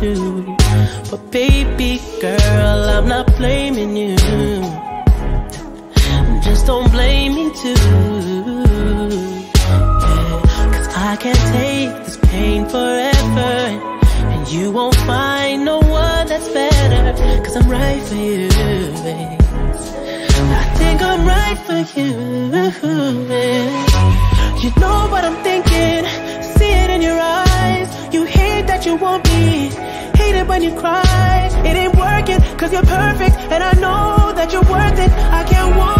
Through. But baby girl, I'm not blaming you. Just don't blame me too. Yeah, Cause I can't take this pain forever. And you won't find no one that's better. Cause I'm right for you, babe. I think I'm right for you. You know what I'm thinking. When you cry. It ain't working, cause you're perfect. And I know that you're worth it. I can't walk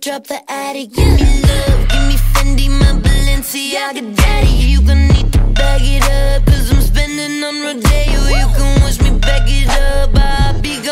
drop the attic. Give me love, give me Fendi, my Balenciaga daddy. You gon' need to bag it up, cause I'm spending on Rodeo. You can wish me back it up, I'll be gone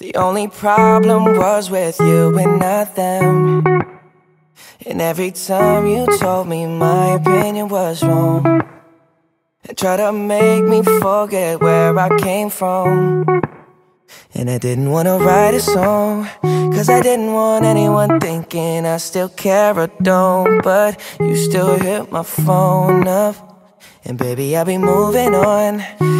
the only problem was with you and not them. And every time you told me my opinion was wrong, and tried to make me forget where I came from. And I didn't wanna write a song, cause I didn't want anyone thinking I still care or don't. But you still hit my phone up. And baby, I'll be moving on.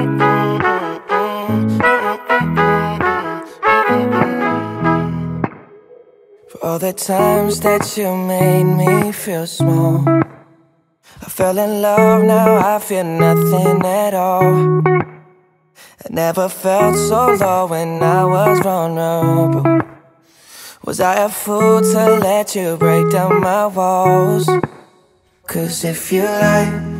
For all the times that you made me feel small I fell in love, now I feel nothing at all I never felt so low when I was vulnerable Was I a fool to let you break down my walls? Cause if you like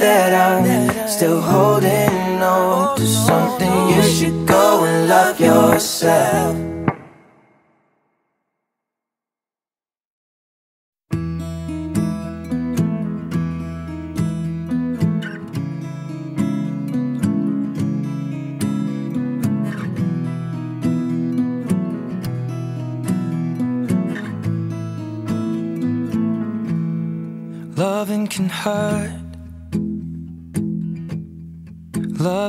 that I'm still holding on to something. You should go and love yourself. Loving can hurt.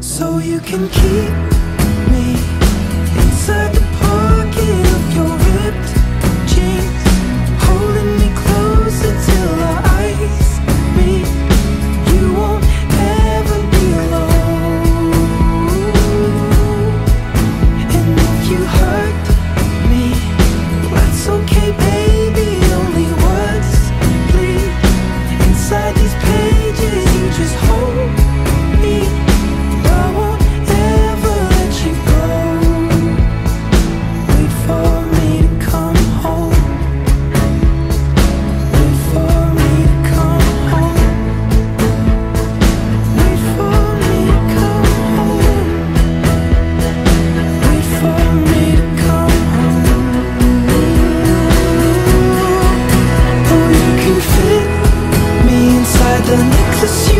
So you can keep the necklace